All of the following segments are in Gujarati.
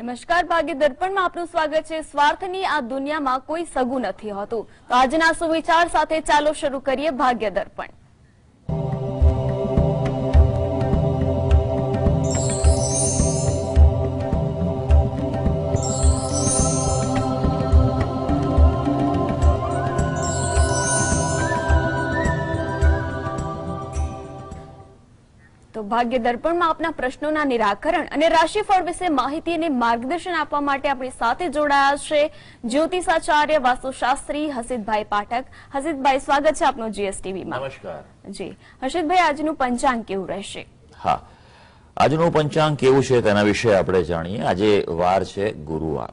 નમસ્કાર, ભાગ્ય દર્પણમાં આપનું સ્વાગત છે. સ્વાર્થની આ દુનિયામાં કોઈ સગું નથી હોતું. તો આજના સુવિચાર સાથે ચાલો શરૂ કરીએ ભાગ્ય દર્પણ. તો ભાગ્ય દર્પણમાં આપના પ્રશ્નોના નિરાકરણ અને રાશિફળ વિશે માહિતી અને માર્ગદર્શન આપવા માટે આપણી સાથે જોડાયા છે જ્યોતિષાચાર્ય વાસ્તુશાસ્ત્રી હસિતભાઈ પાઠક. હસીદભાઈ સ્વાગત છે આપનું જીએસટીવીમાં નમસ્કાર. જી. હર્ષિતભાઈ આજનું પંચાંગ કેવું રહેશે? હા. આજનું પંચાંગ કેવું છે તેના વિશે આપણે જાણીએ. આજે વાર છે ગુરુવાર.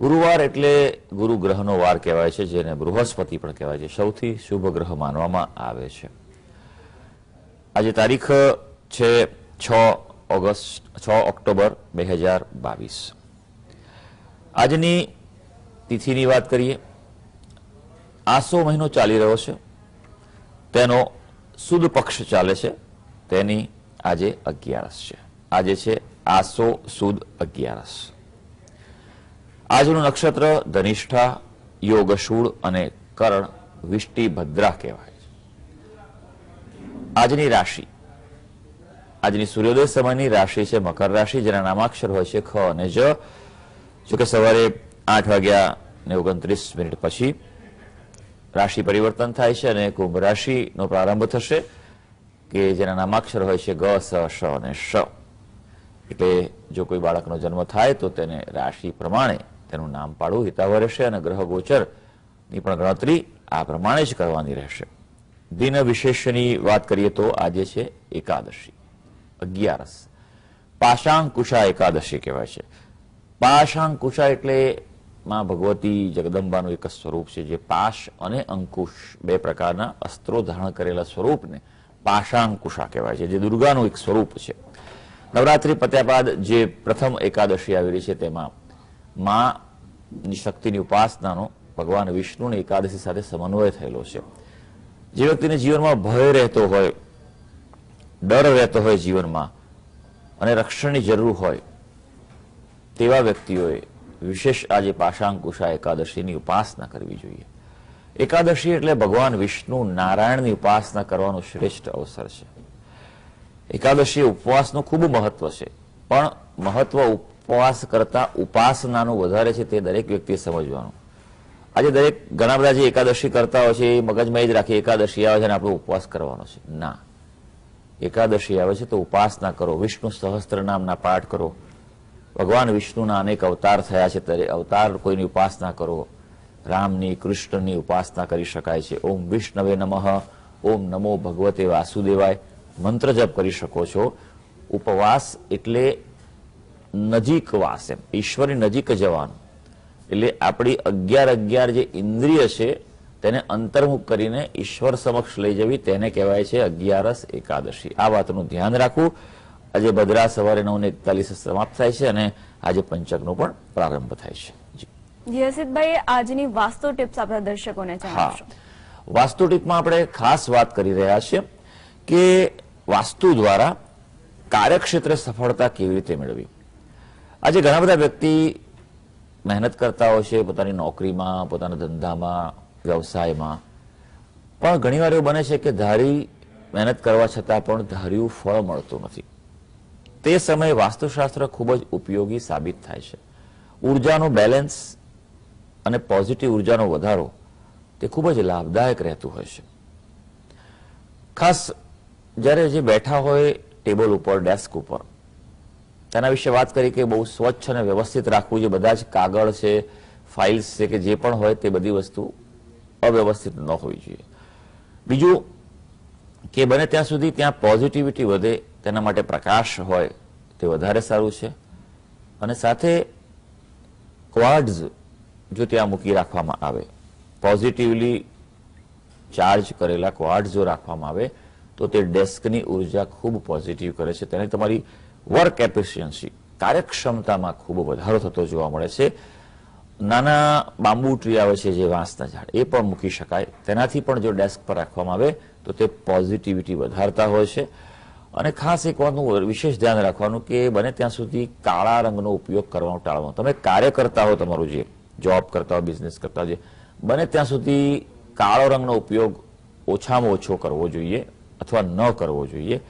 ગુરુવાર એટલે ગુરુ ગ્રહનો વાર કહેવાય છે જેને બૃહસ્પતિ પણ કહેવાય છે. સૌથી શુભ ગ્રહ માનવામાં આવે છે. આજે તારીખ છે છ ઓગસ્ટ, છ ઓક્ટોબર બે હજાર બાવીસ. આજની તિથિની વાત કરીએ. આસો મહિનો ચાલી રહ્યો છે. તેનો સુદ પક્ષ ચાલે છે. તેની આજે અગિયારસ છે. આજે છે આસો સુદ અગિયારસ. આજનું નક્ષત્ર ધનિષ્ઠા, યોગશૂળ અને કરણ, વિષ્ટિ, ભદ્રા કહેવાય છે. આજની રાશિ આજની સૂર્યોદય સમયની રાશિ છે, મકર રાશિ, જેના નામાક્ષર હોય છે, ખ અને જ. જોકે સવારે આઠ વાગ્યા ને ઓગણત્રીસ મિનિટ પછી રાશિ પરિવર્તન થાય છે અને કુંભ રાશિનો પ્રારંભ થશે, કે જેના નામાક્ષર હોય છે, ગ, સ, શ અને શ. એટલે જો કોઈ બાળકનો જન્મ થાય, તો તેને રાશિ પ્રમાણે તેનું નામ પાડવું હિતાવહ રહેશે અને ગ્રહ ગોચરની પણ ગણતરી આ પ્રમાણે જ કરવાની રહેશે. દિન વિશેષની વાત કરીએ તો આજે છે એકાદશી. અગિયારસ. પાશાંકુશા એકાદશી કહેવાય છે. પાશાંકુશા એટલે માં ભગવતી જગદંબાનું એક સ્વરૂપ છે, જે પાશ અને અંકુશ બે પ્રકારના અસ્ત્રો ધારણ કરેલા સ્વરૂપને પાશાંકુશા કહેવાય છે, જે દુર્ગાનું એક સ્વરૂપ છે. નવરાત્રી પત્યા બાદ જે પ્રથમ એકાદશી આવેલી છે, તેમાં માની શક્તિની ઉપાસનાનો ભગવાન વિષ્ણુની એકાદશી સાથે સમન્વય થયેલો છે. જે વ્યક્તિને જીવનમાં ભય રહેતો હોય ડર રહેતો હોય જીવનમાં અને રક્ષણની જરૂર હોય તેવા વ્યક્તિઓએ વિશેષ આજે પાશાંકુશા એકાદશીની ઉપાસના કરવી જોઈએ. એકાદશી એટલે ભગવાન વિષ્ણુ નારાયણની ઉપાસના કરવાનો શ્રેષ્ઠ અવસર છે. એકાદશી ઉપવાસનું ખૂબ મહત્વ છે, પણ મહત્વ ઉપવાસ કરતા ઉપાસનાનું વધારે છે તે દરેક વ્યક્તિએ સમજવાનું. આજે દરેક ઘણા બધા જે એકાદશી કરતા હોય છે, એ મગજમાં જ રાખી, એકાદશી આવે છે અને આપણો ઉપવાસ કરવાનો છે. ના. એકાદશી આવે છે તો ઉપાસના કરો, વિષ્ણુ સહસ્ત્ર નામના પાઠ કરો. ભગવાન વિષ્ણુના અનેક અવતાર થયા છે, ત્યારે અવતાર કોઈની ઉપાસના કરો. રામની, કૃષ્ણની ઉપાસના કરી શકાય છે. ઓમ વિષ્ણવે નમઃ, ઓમ નમો ભગવતે વાસુદેવાય. મંત્ર જપ કરી શકો છો. ઉપવાસ એટલે નજીક વાસ એમ. ઈશ્વરની નજીક જવાનું. એટલે આપણી અગિયાર અગિયાર જે ઇન્દ્રિય છે તેને અંતર્મુખ કરીને ઈશ્વર સમક્ષ લઈ જવી તેને કહેવાય છે અગિયારસ એકાદશી. આ વાતનું ધ્યાન રાખવું. આજે ભદ્રા સવારે નવ એકતાલીસ સમાપ્ત થાય છે અને આજે પંચકનો પણ પ્રારંભ થાય છે. જી. આજની વાસ્તુ ટિપ્સ આપણા દર્શકોને જણાવશો. વાસ્તુ ટીપમાં આપણે ખાસ વાત કરી રહ્યા છીએ કે વાસ્તુ દ્વારા કાર્યક્ષેત્રે સફળતા કેવી રીતે મેળવી આજે ઘણા બધા વ્યક્તિ મહેનત કરતા હોય છે પોતાની નોકરીમાં પોતાના ધંધામાં વ્યવસાયમાં. પણ ઘણીવાર એવું બને છે કે ધારી મહેનત કરવા છતાં પણ ધાર્યું ફળ મળતું નથી. તે સમયે વાસ્તુશાસ્ત્ર ખૂબ જ ઉપયોગી સાબિત થાય છે. ઉર્જાનું બેલેન્સ અને પોઝિટિવ ઉર્જાનો વધારો તે ખૂબ જ લાભદાયક રહેતું હોય છે. ખાસ જ્યારે જે બેઠા હોય ટેબલ ઉપર, ડેસ્ક ઉપર, તેના વિશે વાત કરી કે બહુ સ્વચ્છ અને વ્યવસ્થિત રાખવું જોઈએ બધા જ કાગળ છે, ફાઇલ્સ છે કે જે પણ હોય તે બધી વસ્તુ અવ્યવસ્થિત ન હોવી જોઈએ. બીજું કે બને ત્યાં સુધી ત્યાં પોઝિટિવિટી વધે, તેના માટે પ્રકાશ હોય, તે વધારે સારું છે. અને સાથે ક્વાડ્સ જો ત્યાં મૂકી રાખવામાં આવે પોઝિટિવલી ચાર્જ કરેલા ક્વાડ્સ જો રાખવામાં આવે, તો તે ડેસ્કની ઊર્જા ખૂબ પોઝિટિવ કરે છે. તેને તમારી વર્ક એફિશિયન્સી કાર્યક્ષમતામાં ખૂબ વધારો થતો જોવા મળે છે. નાના બાંબુ ટ્રી આવે છે જે વાંસના ઝાડ, એ પણ મૂકી શકાય. તેનાથી પણ જો ડેસ્ક પર રાખવામાં આવે, તો તે પોઝિટિવિટી વધારતા હોય છે. અને ખાસ એક વાતનું વિશેષ ધ્યાન રાખવાનું કે બને ત્યાં સુધી કાળા રંગનો ઉપયોગ કરવાનો ટાળવાનો. તમે કાર્ય કરતા હો તમારું જે જોબ કરતા હો બિઝનેસ કરતા હો જે, બને ત્યાં સુધી કાળો રંગનો ઉપયોગ ઓછામાં ઓછો કરવો જોઈએ અથવા ન કરવો જોઈએ.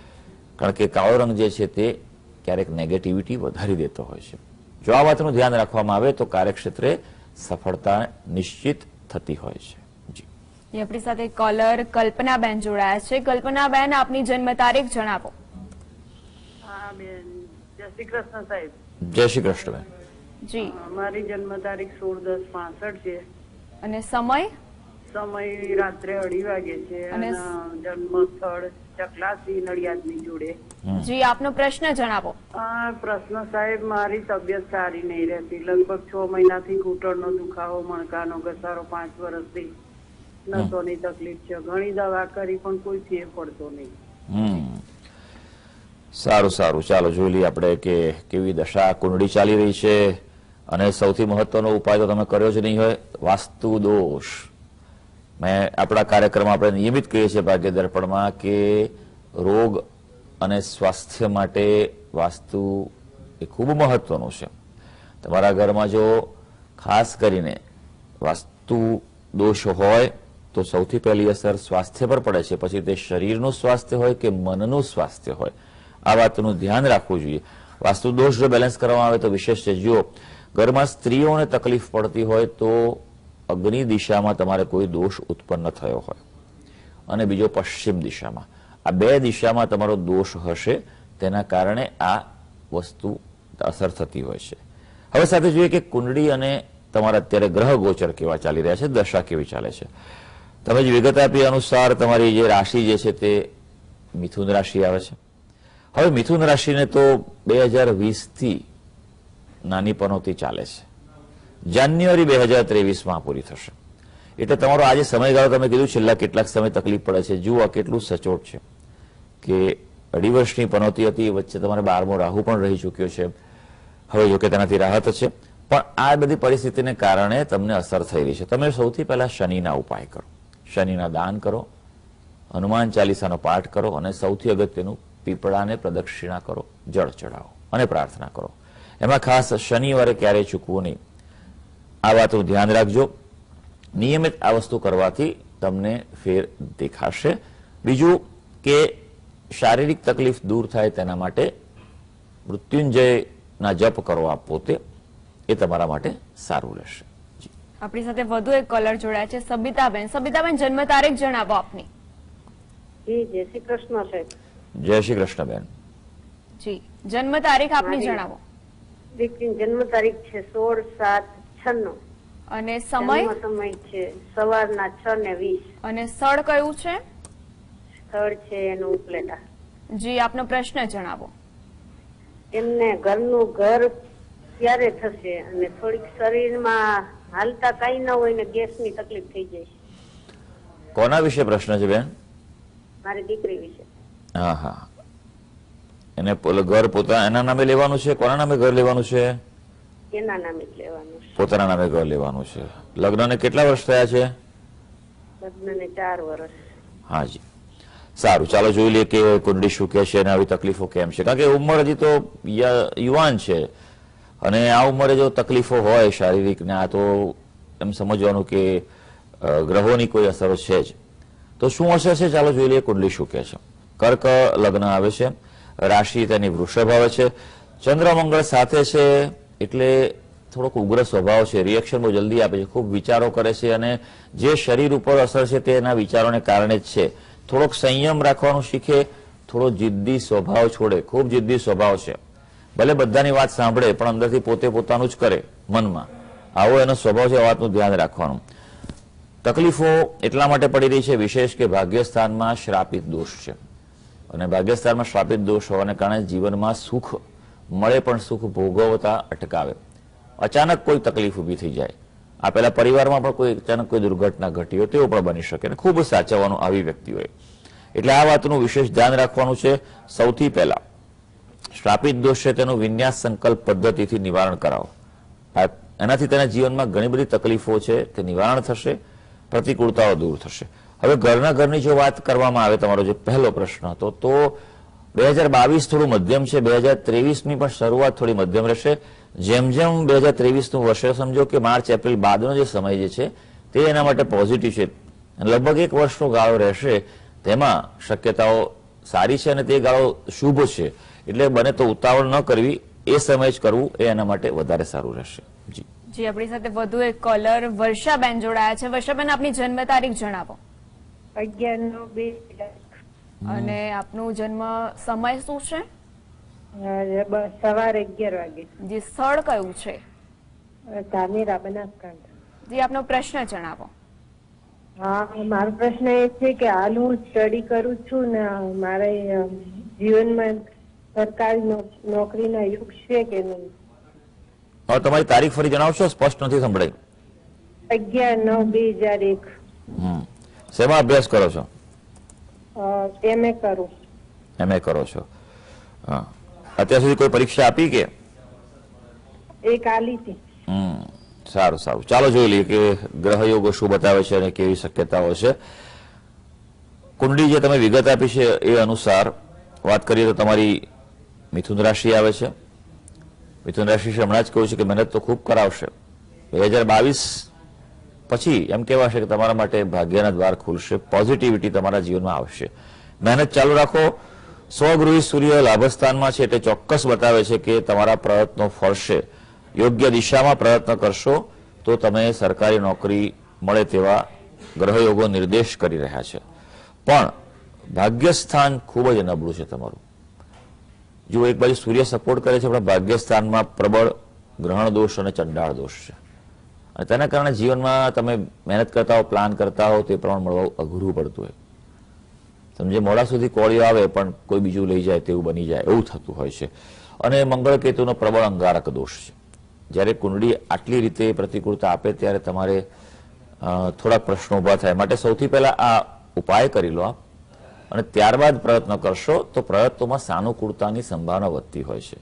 કારણ કે કાળો રંગ જે છે તે ક્યારેક નેગેટિવિટી વધારી દેતો હોય છે. જો આ વાતનું ધ્યાન રાખવામાં આવે તો કાર્યક્ષેત્રે સફળતા નિશ્ચિત થતી હોય છે. જી. આપણી સાથે કોલર કલ્પનાબેન જોડાયા છે. કલ્પનાબેન આપની જન્મ તારીખ જણાવો. જય શ્રી કૃષ્ણ સાહેબ. જય શ્રી કૃષ્ણ. બેન જી મારી જન્મ તારીખ સોળ દસ પાસઠ છે. અને સમય? સમય રાત્રે અઢી વાગે છે અને અને જન્મ સ્થળ ચકલાસી નડિયાદની જોડે. જી આપનો પ્રશ્ન જણાવો. પ્રશ્ન સાહેબ મારી તબિયત સારી નહીં રહેતી. લગભગ છ મહિનાથી ઘૂંટણનો દુખાવો મણકાનો ઘસારો પાંચ વર્ષથી. નસોની તકલીફ છે. ઘણી દવા કરી પણ કોઈ ફેર પડતો નહીં. હમ. સારું સારું. ચાલો જોઈ લઈએ આપણે કે કેવી દશા કુંડળી ચાલી રહી છે. અને સૌથી મહત્વનો ઉપાય તો તમે કર્યો જ નહીં હોય વાસ્તુ દોષ મેં આપણા કાર્યક્રમ આપણે નિયમિત કહીએ છીએ ભાગ્ય દર્પણમાં કે રોગ અને સ્વાસ્થ્ય માટે વાસ્તુ એ ખૂબ મહત્વનું છે. તમારા ઘરમાં જો ખાસ કરીને વાસ્તુ દોષ હોય, તો સૌથી પહેલી અસર સ્વાસ્થ્ય પર પડે છે. પછી તે શરીરનું સ્વાસ્થ્ય હોય કે મનનું સ્વાસ્થ્ય હોય. આ વાતનું ધ્યાન રાખવું જોઈએ. વાસ્તુ દોષ જો બેલેન્સ કરવામાં આવે તો વિશેષ છે. જુઓ, ઘરમાં સ્ત્રીઓને તકલીફ પડતી હોય તો અગ્નિ દિશામાં તમારે કોઈ દોષ ઉત્પન્ન થયો હોય. અને બીજો પશ્ચિમ દિશામાં. આ બે દિશામાં તમારો દોષ હશે, તેના કારણે આ વસ્તુ અસર થતી હોય છે. હવે સાથે જોઈએ કે કુંડળી અને તમારા અત્યારે ગ્રહ ગોચર કેવા ચાલી રહ્યા છે, દશા કેવી ચાલે છે. તમે જે વિગત આપી અનુસાર તમારી જે રાશિ જે છે તે મિથુન રાશિ આવે છે. હવે મિથુન રાશિને તો બે હજાર વીસથી નાની પનોતી ચાલે છે. જાન્યુઆરી બે હજાર ત્રેવીસમાં પૂરી થશે. એટલે તમારો આજે સમયગાળો, તમે કીધું છેલ્લા કેટલાક સમય તકલીફ પડે છે. જુઓ કેટલું સચોટ છે કે અઢી વર્ષની પનોતી હતી, વચ્ચે તમારે બારમો રાહુ પણ રહી ચૂક્યો છે. હવે જો કે તેનાથી રાહત છે. પણ આ બધી પરિસ્થિતિને કારણે તમને અસર થઈ રહી છે. તમે સૌથી પહેલા શનિના ઉપાય કરો. શનિના દાન કરો, હનુમાન ચાલીસાનો પાઠ કરો અને સૌથી અગત્યનું પીપળાને પ્રદક્ષિણા કરો, જળ ચડાવો અને પ્રાર્થના કરો. એમાં ખાસ શનિવારે ક્યારેય ચૂકવું નહીં. આ વાતનું ધ્યાન રાખજો. નિયમિત આ વસ્તુ કરવાથી તમને ફેર દેખાશે. બીજું કે શારીરિક તકલીફ દૂર થાય તેના માટે મૃત્યુંજયના જપ કરવા પોતે એ તમારા માટે સારું રહેશે. આપણી સાથે વધુ એક કોલર જોડાયા છે સબિતાબેન. સબિતાબેન જન્મ તારીખ જણાવો આપની. જી જય શ્રી કૃષ્ણ સાહેબ. જય શ્રી કૃષ્ણ બેન જી. જન્મ તારીખ આપની જણાવો. જન્મ તારીખ છે સોળ સાત છન્નું. અને સમય? સમય છે સવારના છ ને વીસ. અને સ્થળ કયું છે? સ્થળ છે એનું ઉપલેટા. જી આપનો પ્રશ્ન જણાવો. એમને ઘરનું ઘર ક્યારે થશે અને થોડીક શરીરમાં હાલતા કઈ ન હોય ને ગેસની તકલીફ થઈ જાય કોના વિશે પ્રશ્ન છે બેન? મારી દીકરી વિશે. હા હા એને પોલ- ઘર પોતા એના નામે લેવાનું છે? કોના નામે ઘર લેવાનું છે? એના નામે જ લેવાનું છે. પોતાના નામે ઘર લેવાનું છે. લગ્નને કેટલા વર્ષ થયા છે? લગ્નને ચાર વર્ષ. હાજી સારું ચાલો જોઈ લઈએ કે કુંડળી શું કહે છે અને આવી તકલીફો કેમ છે. કારણ કે ઉંમર હજી તો યુવાન છે. અને આ ઉંમરે જો તકલીફો હોય શારીરિક ને આ તો એમ સમજવાનું કે ગ્રહોની કોઈ અસર છે જ. તો શું અસર છે? ચાલો જોઈ લઈએ કુંડલી શું કહે છે. કર્ક લગ્ન આવે છે. રાશિ તેની વૃષભ આવે છે. ચંદ્ર મંગળ સાથે છે. એટલે થોડોક ઉગ્ર સ્વભાવ છે રિએક્શન બહુ જલ્દી આપે છે, ખૂબ વિચારો કરે છે અને જે શરીર ઉપર અસર છે તે એના વિચારોને કારણે જ છે. થોડોક સંયમ રાખવાનું શીખે, થોડો જિદ્દી સ્વભાવ છોડે, ખૂબ જિદ્દી સ્વભાવ છે. ભલે બધાની વાત સાંભળે, પણ અંદરથી પોતે પોતાનું જ કરે, મનમાં. આવો એનો સ્વભાવ છે વાતનું ધ્યાન રાખવાનું. તકલીફો એટલા માટે પડી રહી છે, વિશેષ કે ભાગ્યસ્થાનમાં શ્રાપિત દોષ છે. અને ભાગ્યસ્થાનમાં શ્રાપિત દોષ હોવાને કારણે જીવનમાં સુખ મળે પણ સુખ ભોગવતા અટકાવે. અચાનક કોઈ તકલીફ ઊભી થઈ જાય. આ પેલા પરિવારમાં પણ કોઈ અચાનક કોઈ દુર્ઘટના ઘટી હોય તેવું પણ બની શકે ખૂબ સાચવવાનું આવી વ્યક્તિઓએ. એટલે આ વાતનું વિશેષ ધ્યાન રાખવાનું છે સૌથી પહેલા. શ્રાપિત દોષ છે તેનું વિન્યાસ સંકલ્પ પદ્ધતિથી નિવારણ કરાવો. એનાથી તેના જીવનમાં ઘણી બધી તકલીફો છે તે નિવારણ થશે, પ્રતિકૂળતાઓ દૂર થશે. હવે ઘરના ઘરની જો વાત કરવામાં આવે, તમારો જે પહેલો પ્રશ્ન હતો, તો બે હજાર બાવીસ થોડું મધ્યમ છે બે હજાર ત્રેવીસની પણ શરૂઆત થોડી મધ્યમ રહેશે. જેમ જેમ બે હજાર ત્રેવીસનું વર્ષ સમજો કે માર્ચ એપ્રિલ બાદનો જે સમય જે છે તે એના માટે પોઝિટિવ છે. લગભગ એક વર્ષનો ગાળો રહેશે તેમાં શક્યતાઓ સારી છે અને તે ગાળો શુભ છે. એટલે બને તો ઉતાવળ ન કરવી એ સમય જ કરવું એ એના માટે વધારે સારું રહેશે. જી. જી આપણી સાથે વધુ એક કોલર વર્ષાબેન જોડાયા છે. વર્ષાબેન આપની જન્મ તારીખ જણાવો. અગિયાર નો બે અને આપનું જન્મ સમય શું છે? સવારે અગિયાર વાગે. જે સ્થળ કયું છે? ધાનેરા બનાસકાંઠા. જી આપનો પ્રશ્ન જણાવો. હા મારો પ્રશ્ન એ છે કે હાલ હું સ્ટડી કરું છું ને મારે જીવનમાં સરકારી નોકરીના યુગ છે કે નહીં? હવે તમારી તારીખ ફરી જણાવશો? સ્પષ્ટ નથી સંભળાઈ અગિયાર નવ બે હજાર એક. શેમાં અભ્યાસ કરો છો? એમએ કરું. એમએ કરો છો. હા અત્યાર સુધી કોઈ પરીક્ષા આપી કે? એક આલી હતી. હમ સારું સારું. ચાલો જોઈ લઈએ કે ગ્રહ યોગો શું બતાવે છે અને કેવી શક્યતાઓ છે. કુંડલી જે તમે વિગત આપી છે એ અનુસાર વાત કરીએ તો તમારી મિથુન રાશિ આવે છે. મિથુન રાશિ છે હમણાં જ કહ્યું છે કે મહેનત તો ખૂબ કરાવશે. બે હજાર બાવીસ પછી એમ કહેવાશે કે તમારા માટે ભાગ્યના દ્વાર ખુલશે પોઝિટિવિટી તમારા જીવનમાં આવશે. મહેનત ચાલુ રાખો. સ્વગૃહી સૂર્ય લાભસ્થાનમાં છે એટલે ચોક્કસ બતાવે છે કે તમારા પ્રયત્નો ફળશે. યોગ્ય દિશામાં પ્રયત્ન કરશો તો તમે સરકારી નોકરી મળે તેવા ગ્રહયોગો નિર્દેશ કરી રહ્યા છે. પણ ભાગ્યસ્થાન ખૂબ જ નબળું છે તમારું. જો એક બાજુ સૂર્ય સપોર્ટ કરે છે, પણ ભાગ્યસ્થાનમાં પ્રબળ ગ્રહણ દોષ અને ચંડાળ દોષ છે. અને તેના કારણે જીવનમાં તમે મહેનત કરતા હો પ્લાન કરતા હો, તે પ્રમાણે મળવું અઘરું પડતું હોય. સમજે મોડા સુધી કોળીઓ આવે પણ કોઈ બીજું લઈ જાય તેવું બની જાય, એવું થતું હોય છે. અને મંગળ કેતુનો પ્રબળ અંગારક દોષ છે. જ્યારે કુંડળી આટલી રીતે પ્રતિકૂળતા આપે ત્યારે તમારે થોડાક પ્રશ્નો ઊભા થાય. માટે સૌથી પહેલા આ ઉપાય કરી લો આપ અને ત્યારબાદ પ્રયત્ન કરશો તો પ્રયત્નોમાં સાનુકૂળતાની સંભાવના વધતી હોય છે.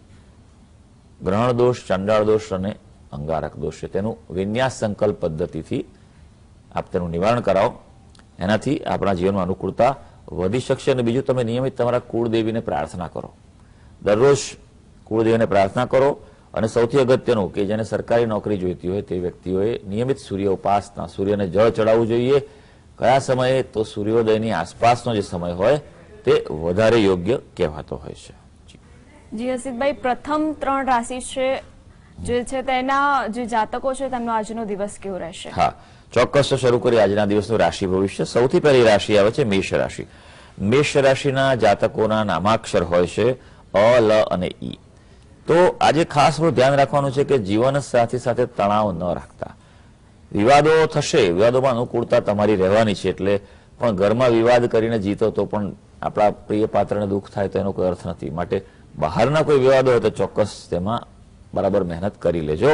ગ્રહણ દોષ, ચંડાળ દોષ અને અંગારક દોષ છે. તેનું વિન્યાસ સંકલ્પ પદ્ધતિથી આપ તેનું નિવારણ કરાવો. એનાથી આપણા જીવનમાં અનુકૂળતા વધી શકશે અને બીજું તમે નિયમિત તમારા કુળદેવીને પ્રાર્થના કરો. દરરોજ કુળદેવીને પ્રાર્થના કરો અને સૌથી અગત્યનું કે જેને સરકારી નોકરી જોઈતી હોય તે વ્યક્તિઓએ નિયમિત સૂર્ય ઉપાસના, સૂર્યને જળ ચડાવવું જોઈએ. કયા સમયે તો સૂર્યોદયની આસપાસનો જે સમય હોય તે વધારે યોગ્ય કહેવાતો હોય છે. જી. હસીતભાઈ પ્રથમ ત્રણ રાશિ છે જે છે તેના જે જાતકો છે, તેમનો આજનો દિવસ કેવો રહેશે? હા, ચોક્કસ શરૂ કરીએ. આજના દિવસનું રાશિ ભવિષ્ય. સૌથી પહેલી રાશિ આવે છે મેષ રાશિ. મેષ રાશિના જાતકોના નામાક્ષર હોય છે અ, લ અને ઈ. તો આજે ખાસ ધ્યાન રાખવાનું છે કે જીવન સાથી સાથે તણાવ ન રાખતા. વિવાદો થશે. વિવાદોમાં અનુકૂળતા તમારી રહેવાની છે એટલે પણ ઘરમાં વિવાદ કરીને જીતો તો પણ આપણા પ્રિય પાત્રને દુઃખ થાય તો એનો કોઈ અર્થ નથી. માટે બહારના કોઈ વિવાદો હોય તો ચોક્કસ તેમાં બરાબર મહેનત કરી લેજો.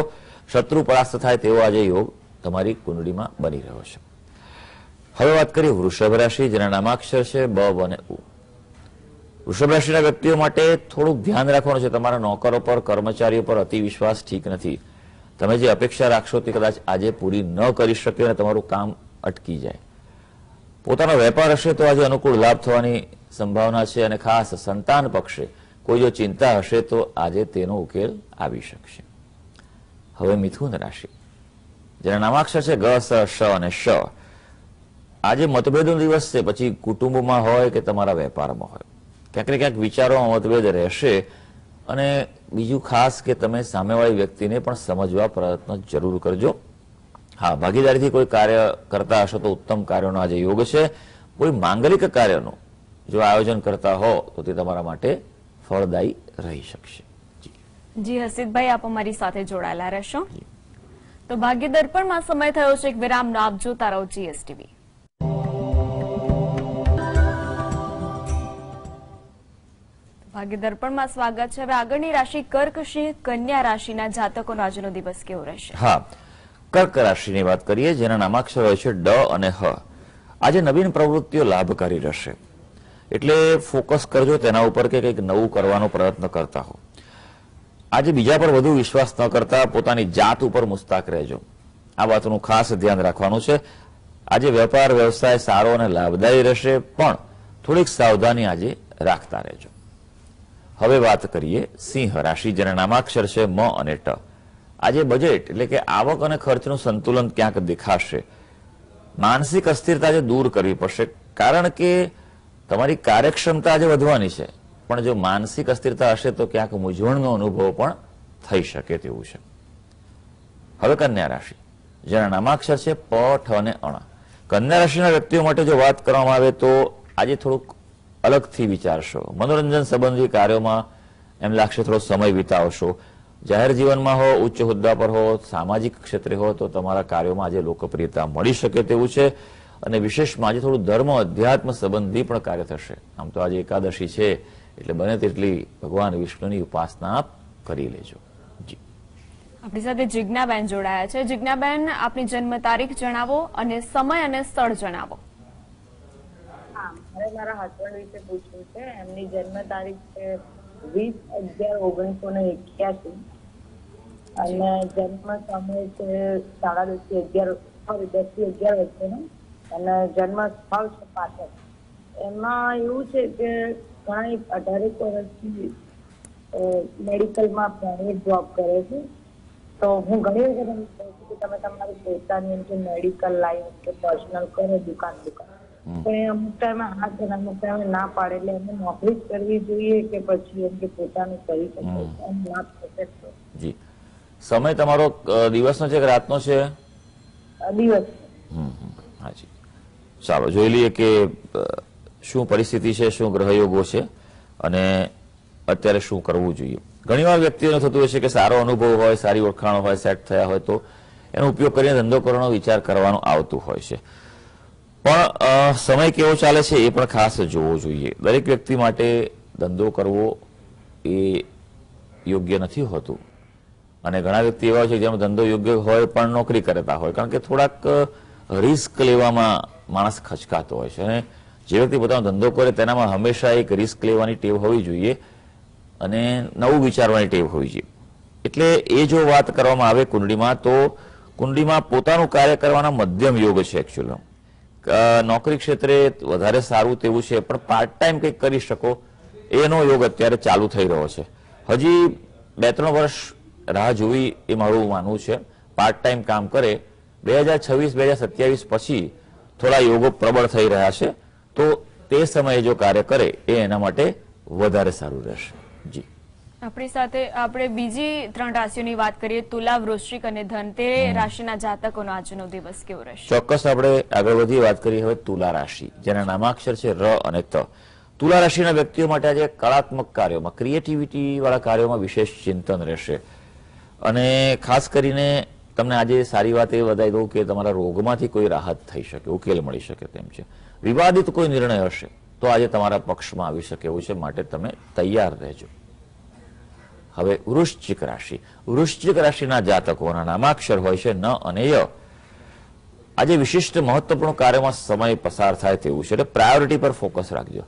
શત્રુ પરાસ્ત થાય તેવો આજે યોગ તમારી કુંડળીમાં બની રહ્યો છે. હવે વાત કરીએ વૃષભ રાશિ, જેના નામાક્ષર છે બ અને ઉ. વૃષભ રાશિના વ્યક્તિઓ માટે થોડુંક ધ્યાન રાખવાનું છે. તમારા નોકરો પર, કર્મચારીઓ પર અતિ વિશ્વાસ ઠીક નથી. તમે જે અપેક્ષા રાખશો તે કદાચ આજે પૂરી ન કરી શકે અને તમારું કામ અટકી જાય. પોતાનો વેપાર હશે તો આજે અનુકૂળ લાભ થવાની સંભાવના છે અને ખાસ સંતાન પક્ષે કોઈ જો ચિંતા હશે તો આજે તેનો ઉકેલ આવી શકશે. હવે મિથુન રાશિ. જેના નામાક્ષર છે ગ, સ, શ અને શ. આજે મતભેદનો દિવસ છે, પછી કુટુંબમાં હોય કે તમારા વેપારમાં હોય. ક્યાંક ને ક્યાંક વિચારોમાં મતભેદ રહેશે અને બીજું ખાસ કે તમે સામેવાળી વ્યક્તિને પણ સમજવા પ્રયત્ન જરૂર કરજો. હા, ભાગીદારીથી કોઈ કાર્ય કરતા હશો તો ઉત્તમ કાર્યોનો આજે યોગ છે. કોઈ માંગલિક કાર્યનું જો આયોજન કરતા હો તો તે તમારા માટે ફળદાયી રહી શકશે. જી. હસીતભાઈ આપ અમારી સાથે જોડાયેલા રહેશો. તો ભાગ્ય દર્પણમાં સમય થયો છે. એક વિરામનો આપ જોતા રહો જીએસટીવી ભાગ્ય દર્પણમાં સ્વાગત છે. હવે આગળની રાશિ કર્ક સિંહ કન્યા રાશિના જાતકોનો આજનો દિવસ કેવો રહેશે? હા. કર્ક રાશિની વાત કરીએ જેના નામાક્ષર હોય છે ડ અને હ. આજે નવીન પ્રવૃત્તિઓ લાભકારી રહેશે. એટલે ફોકસ કરજો તેના ઉપર કે કંઈક નવું કરવાનો પ્રયત્ન કરતા હો. આજે બીજા પર વધુ વિશ્વાસ ન કરતા પોતાની જાત ઉપર મુસ્તાક રહેજો. આ વાતનું ખાસ ધ્યાન રાખવાનું છે. આજે વેપાર, વ્યવસાય સારો અને લાભદાયી રહેશે, પણ થોડીક સાવધાની આજે રાખતા રહેજો. હવે વાત કરીએ સિંહ રાશિ, જેના નામાક્ષર છે મ અને ટ. આજે બજેટ એટલે કે આવક અને ખર્ચનું સંતુલન ક્યાંક દેખાશે. માનસિક અસ્થિરતા જે દૂર કરવી પડશે, કારણ કે તમારી કાર્યક્ષમતા આજે વધવાની છે. પણ જો માનસિક અસ્થિરતા હશે તો ક્યાંક મૂંઝવણનો અનુભવ પણ થઈ શકે તેવું છે. હવે કન્યા રાશિ. જેના નામાક્ષર છે પ ઠ અને અણ. કન્યા રાશિના વ્યક્તિઓ માટે જો વાત કરવામાં આવે તો આજે થોડુંક અલગથી વિચારશો. મનોરંજન સંબંધી કાર્યોમાં એમ લાગશે થોડો સમય વિતાવશો. જાહેર જીવનમાં હો, ઉચ્ચ હોદ્દા પર હો, સામાજિક ક્ષેત્રે હો તો તમારા કાર્યોમાં આજે લોકપ્રિયતા મળી શકે તેવું છે. અને વિશેષમાં આજે થોડું ધર્મ અધ્યાત્મ સંબંધી પણ કાર્ય થશે. આમ તો આજે એકાદશી છે એટલે બને તેટલી ભગવાન વિષ્ણુની ઉપાસના કરી લેજો. જી. આપણી સાથે જિજ્ઞાબેન જોડાયા છે. જિજ્ઞાબેન આપની જન્મ તારીખ જણાવો અને સમય અને સ્થળ જણાવો. હા મારે મારા હસબન્ડ વિશે પૂછવું છે. એમની જન્મ તારીખ છે વીસ અગિયાર ઓગણીસો ને એક્યાસી. અને જન્મ સમય છે સાડા દસથી અગિયાર સોરી દસથી અગિયાર વચ્ચેનો. અને જન્મ સ્થળ છે પાટણ એમાં એવું છે કે ઘણી અઢારેક વર્ષથી મેડિકલમાં પ્રાઇવેટ જોબ કરે છે. તો હું ઘણી વખત એમ કહું છું કે તમે તમારી પોતાની એમ કે મેડિકલ લાઈન કે પર્સનલ કરો દુકાન દુકાન. તો એ અમુક ટાઈમે હા છે અમુક ટાઈમે ના પાડે. એટલે એમને નોકરી જ કરવી જોઈએ કે પછી એમ કે પોતાનું કરી શકે. એમ લાભ થશે જી સમય તમારો દિવસનો છે કે રાતનો છે? દિવસ. હાજી ચાલો, જોઈ લઈએ કે શું પરિસ્થિતિ છે, શું ગ્રહયોગો છે અને અત્યારે શું કરવું જોઈએ. ઘણીવાર વ્યક્તિઓને થતું હોય છે કે સારો અનુભવ હોય, સારી ઓળખાણ હોય, સેટ થયા હોય તો એનો ઉપયોગ કરીને ધંધો કરવાનો વિચાર કરવાનો આવતું હોય છે. પણ સમય કેવો ચાલે છે એ પણ ખાસ જોવો જોઈએ. દરેક વ્યક્તિ માટે ધંધો કરવો એ યોગ્ય નથી હોતું. અને ઘણા વ્યક્તિ એવા છે જેમાં ધંધો યોગ્ય હોય પણ નોકરી કરતા હોય. કારણ કે થોડાક રિસ્ક લેવામાં માણસ ખચકાતો હોય છે. અને જે વ્યક્તિ પોતાનો ધંધો કરે, તેનામાં હંમેશા એક રિસ્ક લેવાની ટેવ હોવી જોઈએ અને નવું વિચારવાની ટેવ હોવી જોઈએ. એટલે એ જો વાત કરવામાં આવે કુંડળીમાં, તો કુંડળીમાં પોતાનું કાર્ય કરવાના મધ્યમ યોગ છે એકચ્યુઅલી નોકરી ક્ષેત્રે વધારે સારું તેવું છે, પણ પાર્ટ ટાઈમ કંઈક કરી શકો, એનો યોગ અત્યારે ચાલુ થઈ રહ્યો છે. હજી બે ત્રણ વર્ષ રાહ જોવી એ મારું માનવું છે. પાર્ટ ટાઈમ કામ કરે. બે હજાર છવ્વીસ, બે હજાર સત્યાવીસ પછી થોડા યોગો પ્રબળ થઈ રહ્યા છે તો તે સમયે જો કાર્ય કરે એ એના માટે વધારે સારું રહેશે. જી. આપણી સાથે આપણે બીજી ત્રણ રાશિઓની વાત કરીએ તુલા વૃશ્ચિક અને ધન. તે રાશિના જાતકોનો આજનો દિવસ કેવો રહેશે? ચોક્કસ આપણે આગળ વધી વાત કરીએ હવે તુલા રાશિ જેના નામાક્ષર છે ર અને ત. તુલા રાશિના વ્યક્તિઓ માટે આજે કળાત્મક કાર્યોમાં ક્રિએટિવિટી વાળા કાર્યોમાં વિશેષ ચિંતન રહેશે. અને ખાસ કરીને તમને આજે સારી વાત એ બતાવી દઉં કે તમારા રોગમાંથી કોઈ રાહત થઈ શકે, ઉકેલ મળી શકે તેમ છે. વિવાદિત કોઈ નિર્ણય હશે, તો આજે તમારા પક્ષમાં આવી શકે એવું છે, માટે તમે તૈયાર રહેજો. હવે વૃશ્ચિક રાશિ. વૃશ્ચિક રાશિના જાતકોના નામાક્ષર હોય છે, ન અને ય. આજે વિશિષ્ટ મહત્વપૂર્ણ કાર્યમાં સમય પસાર થાય તેવું છે, એટલે પ્રાયોરિટી પર ફોકસ રાખજો.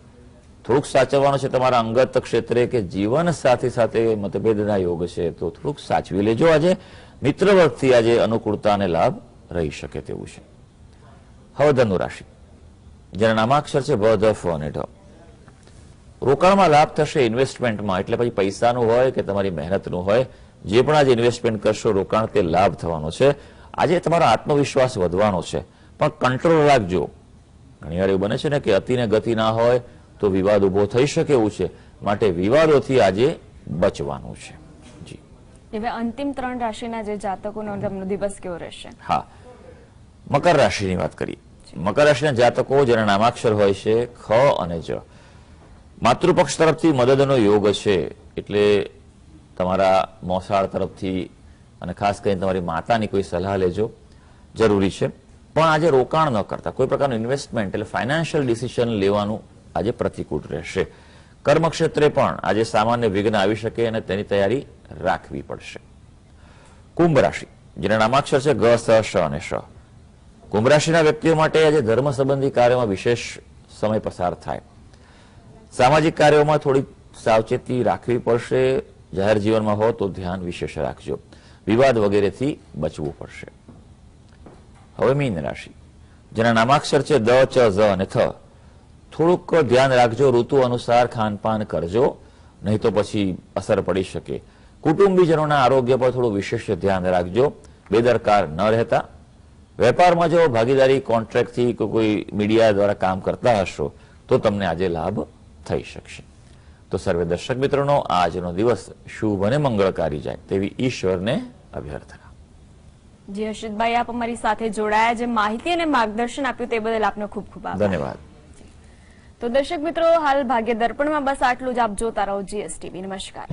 થોડુંક સાચવવાનું છે તમારા અંગત ક્ષેત્રે કે જીવન સાથે સાથે મતભેદના યોગ છે, તો થોડુંક સાચવી લેજો આજે. મિત્ર વર્ગથી આજે અનુકૂળતા અને લાભ રહી શકે તેવું છે. હવે ધનુ રાશિ. જેના નામાક્ષર છે ભ ધ, ફ અને ઢ. રોકાણમાં લાભ થશે ઇન્વેસ્ટમેન્ટમાં, એટલે પછી પૈસાનું હોય કે તમારી મહેનતનું હોય, જે પણ આજે ઇન્વેસ્ટમેન્ટ કરશો, રોકાણ તે લાભ થવાનો છે. આજે તમારો આત્મવિશ્વાસ વધવાનો છે. પણ કંટ્રોલ રાખજો. ઘણીવાર એવું બને છે ને કે અતિને ગતિ ના હોય તો વિવાદ ઊભો થઈ શકે એવું છે. માટે વિવાદોથી આજે બચવાનું છે. હવે અંતિમ ત્રણ રાશિના જે જાતકોનો તેમનો દિવસ કેવો રહેશે? હા. મકર રાશિની વાત કરીએ. મકર રાશિના જાતકો, જેના નામાક્ષર હોય છે, ખ અને જ. માતૃપક્ષ તરફથી મદદનો યોગ છે, એટલે તમારા મોસાળ તરફથી અને ખાસ કરીને તમારી માતાની કોઈ સલાહ લેજો. જરૂરી છે. પણ આજે રોકાણ ન કરતા. કોઈ પ્રકારનું ઇન્વેસ્ટમેન્ટ એટલે ફાઇનાન્શિયલ ડિસિઝન લેવાનું આજે પ્રતિકૂળ રહેશે. કર્મક્ષેત્રે પણ આજે સામાન્ય વિઘ્ન આવી શકે અને તેની તૈયારી રાખવી પડશે. કુંભ રાશિ, જેના નામાક્ષર છે ગ, સ, શ અને શ. કુંભ રાશિના વ્યક્તિઓ માટે આજે ધર્મ સંબંધી કાર્યોમાં વિશેષ સમય પસાર થાય. સામાજિક કાર્યોમાં થોડી સાવચેતી રાખવી પડશે. જાહેર જીવનમાં હો તો ધ્યાન વિશેષ રાખજો. વિવાદ વગેરેથી બચવું પડશે. હવે મીન રાશિ, જેના નામાક્ષર છે દ, ચ, ઝ અને થ. થોડુંક ધ્યાન રાખજો ઋતુ અનુસાર ખાનપાન કરજો નહીં તો પછી અસર પડી શકે. કુટુંબીજનોના આરોગ્ય પર થોડું વિશેષ ધ્યાન રાખજો. બેદરકાર ન રહેતા. વેપારમાં જો ભાગીદારી કોન્ટ્રાક્ટથી કોઈ મીડિયા દ્વારા કામ કરતા હશો તો તમને આજે લાભ થઈ શકશે. તો સર્વે દર્શક મિત્રોનો આજનો દિવસ શુભ અને મંગળકારી જાય તેવી ઈશ્વરને અભ્યર્થના. જી હર્ષિતભાઈ આપ અમારી સાથે જોડાયા. જે માહિતી અને માર્ગદર્શન આપ્યું તે બદલ આપનો ખૂબ ખૂબ આભાર. ધન્યવાદ. તો દર્શક મિત્રો હાલ ભાગ્ય દર્પણમાં બસ આટલું જ આપ જોતા રહો જીએસટીવી નમસ્કાર.